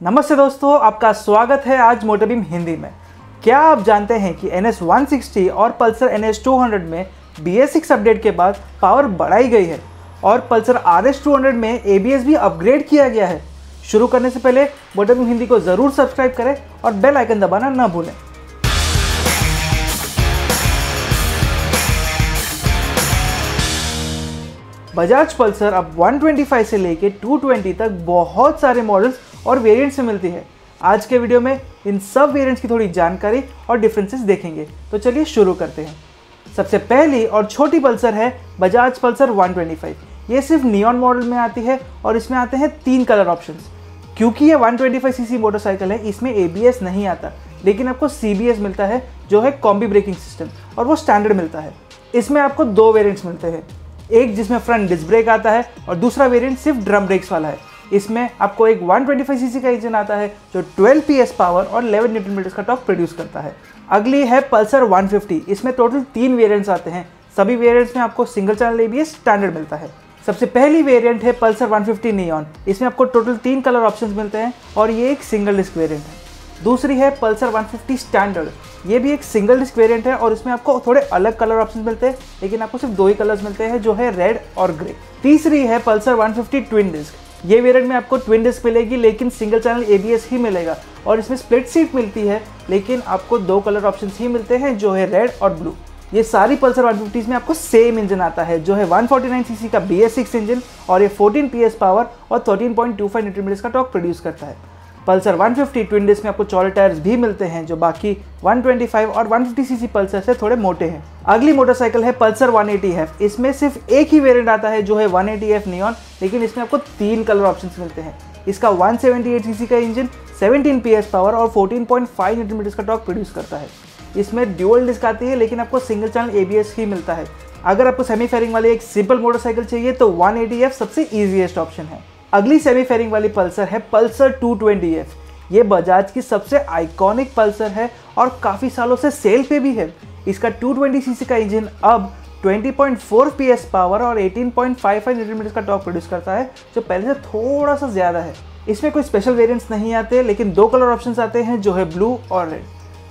नमस्ते दोस्तों, आपका स्वागत है आज मोटरबीम हिंदी में। क्या आप जानते हैं कि एन एस और पल्सर एन एस में बी एस अपडेट के बाद पावर बढ़ाई गई है और पल्सर आर एस में एबीएस भी अपग्रेड किया गया है। शुरू करने से पहले मोटरबीम हिंदी को ज़रूर सब्सक्राइब करें और बेल आइकन दबाना न भूलें। बजाज पल्सर अब 125 से लेके 220 तक बहुत सारे मॉडल्स और वेरिएंट्स में मिलती है। आज के वीडियो में इन सब वेरिएंट्स की थोड़ी जानकारी और डिफरेंसेस देखेंगे। तो चलिए शुरू करते हैं। सबसे पहली और छोटी पल्सर है बजाज पल्सर 125 ये सिर्फ़ नियॉन मॉडल में आती है और इसमें आते हैं तीन कलर ऑप्शंस क्योंकि ये 125 सीसी मोटरसाइकिल है, इसमें एबीएस नहीं आता। लेकिन आपको सीबीएस मिलता है, जो है कॉम्बी ब्रेकिंग सिस्टम और वो स्टैंडर्ड मिलता है। इसमें आपको दो वेरिएंट्स मिलते हैं। एक जिसमें फ्रंट डिस्क ब्रेक आता है और दूसरा वेरिएंट सिर्फ़ ड्रम ब्रेक्स वाला है। इसमें आपको एक 125 सीसी का इंजन आता है, जो 12 पीएस पावर और 11 न्यूटन मीटर का टॉक प्रोड्यूस करता है। अगली है पल्सर 150 इसमें टोटल तीन वेरिएंट्स आते हैं। सभी वेरिएंट्स में आपको सिंगल चैनल एबीएस स्टैंडर्ड मिलता है। सबसे पहली वेरिएंट है पल्सर 150 नियॉन इसमें आपको टोटल तीन कलर ऑप्शंस मिलते हैं और ये एक सिंगल डिस्क वेरिएंट है। दूसरी है पल्सर 150 स्टैंडर्ड ये भी एक सिंगल डिस्क वेरिएंट है और इसमें आपको थोड़े अलग कलर ऑप्शन मिलते हैं, लेकिन आपको सिर्फ़ दो ही कलर्स मिलते हैं, जो है रेड और ग्रे तीसरी है पल्सर 150 ट्विन डिस्क ये वेरियंट में आपको ट्विन डिस्क मिलेगी, लेकिन सिंगल चैनल एबीएस ही मिलेगा। और इसमें स्प्लिट सीट मिलती है, लेकिन आपको दो कलर ऑप्शन ही मिलते हैं, जो है रेड और ब्लू ये सारी पल्सर 150 में आपको सेम इंजन आता है, जो है 149 सीसी का बी इंजन और ये 14 पीएस पावर और 13.25 न्यूटन का टॉक प्रोड्यूस करता है। पल्सर 150 ट्विन डिस्क में आपको चौड़े टायर्स भी मिलते हैं, जो बाकी 125 और 150 सीसी पल्सर से थोड़े मोटे हैं। अगली मोटरसाइकिल है पल्सर 180F इसमें सिर्फ़ एक ही वेरिएंट आता है, जो है 180F नियॉन लेकिन इसमें आपको तीन कलर ऑप्शंस मिलते हैं। इसका 178 सीसी का इंजन 17 पीएस पावर और 14.5 न्यूटन मीटर का टॉक प्रोड्यूस करता है। इसमें ड्यूअल डिस्क आती है, लेकिन आपको सिंगल चैनल एबीएस ही मिलता है। अगर आपको सेमी फेयरिंग वाली एक सिंपल मोटरसाइकिल चाहिए तो 180F सबसे ईजिएस्ट ऑप्शन है। अगली सेमी फेयरिंग वाली पल्सर है पल्सर 220F ये बजाज की सबसे आइकॉनिक पल्सर है और काफ़ी सालों से सेल पे भी है। इसका 220 सीसी का इंजन अब 20.4 पीएस पावर और 18.55 न्यूटन का टॉप प्रोड्यूस करता है, जो पहले से थोड़ा सा ज़्यादा है। इसमें कोई स्पेशल वेरिएंट्स नहीं आते, लेकिन दो कलर ऑप्शंस आते हैं, जो है ब्लू और रेड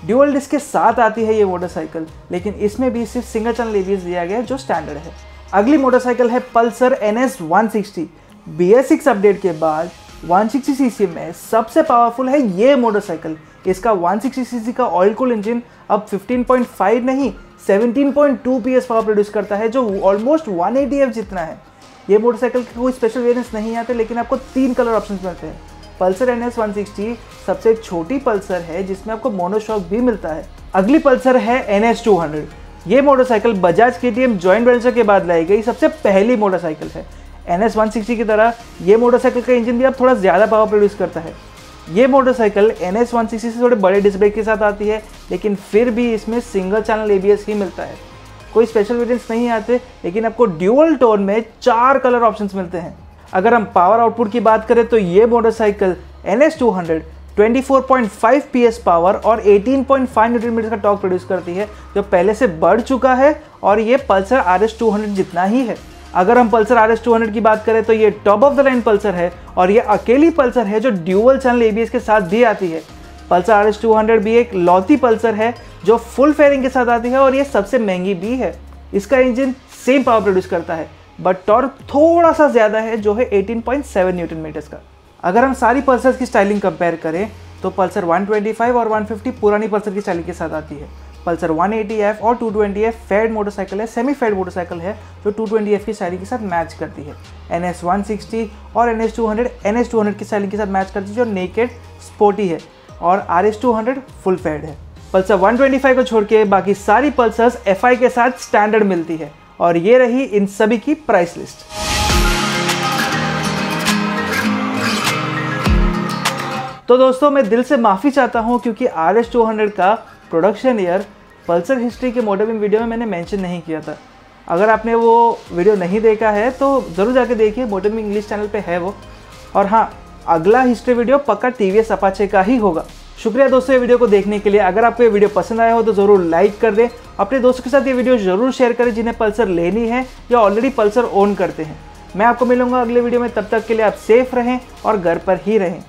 ड्यूअल डिस्क के साथ आती है ये मोटरसाइकिल लेकिन इसमें भी सिर्फ़ सिंगल चैनल एबीएस दिया गया है, जो स्टैंडर्ड है। अगली मोटरसाइकिल है Pulsar N S one sixty B S six update के बाद 160 सीसी में सबसे पावरफुल है ये मोटरसाइकिल इसका 160 सीसी का ऑयल कूल इंजन अब 15.5 नहीं 17.2 पीएस पावर प्रोड्यूस करता है, जो ऑलमोस्ट 180 एफ़ जितना है। ये मोटरसाइकिल के कोई स्पेशल वेरियंस नहीं आते, लेकिन आपको तीन कलर ऑप्शन मिलते हैं। पल्सर एन एस सबसे छोटी पल्सर है, जिसमें आपको मोनोशॉक भी मिलता है। अगली पल्सर है एन एस ये मोटरसाइकिल बजाज के टी एम जॉइंट वेंचर के बाद लाई गई सबसे पहली मोटरसाइकिल है। एन एस की तरह, ये मोटरसाइकिल का इंजन भी अब थोड़ा ज़्यादा पावर प्रोड्यूस करता है। ये मोटरसाइकिल एन एस से थोड़े बड़े ब्रेक के साथ आती है, लेकिन फिर भी इसमें सिंगल चैनल एबीएस ही मिलता है। कोई स्पेशल वेरियंट्स नहीं आते, लेकिन आपको ड्यूअल टोन में चार कलर ऑप्शंस मिलते हैं। अगर हम पावर आउटपुट की बात करें तो ये motorcycle N S two hundred 24.5 PS power और 18.5 न्यूटन मीटर का टॉक प्रोड्यूस करती है, जो पहले से बढ़ चुका है, और ये पल्सर आर एस जितना ही है। अगर हम पल्सर आर एस की बात करें तो ये top of the line Pulsar है और ये अकेली पल्सर है जो ड्यूअल चैनल एबीएस के साथ भी आती है। पल्सर आर एस भी एक लौती पल्सर है जो फुल फेयरिंग के साथ आती है और ये सबसे महँगी भी है। इसका इंजन सेम पावर प्रोड्यूस करता है बट टॉर्क थोड़ा सा ज़्यादा है जो है 18.7 न्यूटन मीटर्स का। अगर हम सारी पल्सर की स्टाइलिंग कंपेयर करें तो पल्सर 125 और 150 पुरानी पल्सर की स्टाइलिंग के साथ आती है। पल्सर 180F और 220F फेड मोटरसाइकिल है सेमी फेड मोटरसाइकिल है, जो 220F की स्टाइलिंग के साथ मैच करती है। वन सिक्सटी और एन एस टू हंड्रेड की स्टाइलिंग के साथ मैच करती है, जो नेकेड स्पोर्टी है, और टू हंड्रेड फुल फेड है। पल्सर 125 को छोड़ के बाकी सारी पल्सर्स एफ़ के साथ स्टैंडर्ड मिलती है, और ये रही इन सभी की प्राइस लिस्ट तो दोस्तों, मैं दिल से माफ़ी चाहता हूँ, क्योंकि आर एस टू का प्रोडक्शन ईयर, पल्सर हिस्ट्री के मोटरबिम वीडियो में मैंने मेंशन नहीं किया था। अगर आपने वो वीडियो नहीं देखा है तो ज़रूर जाके देखिए मोटरबिम इंग्लिश चैनल पे है वो। और हाँ अगला हिस्ट्री वीडियो पक्का टी वी अपाचे का ही होगा। शुक्रिया दोस्तों ये वीडियो को देखने के लिए। अगर आपको ये वीडियो पसंद आया हो तो ज़रूर लाइक कर दें। अपने दोस्तों के साथ ये वीडियो ज़रूर शेयर करें, जिन्हें पल्सर लेनी है या ऑलरेडी पल्सर ओन करते हैं। मैं आपको मिलूँगा अगले वीडियो में। तब तक के लिए आप सेफ़ रहें और घर पर ही रहें।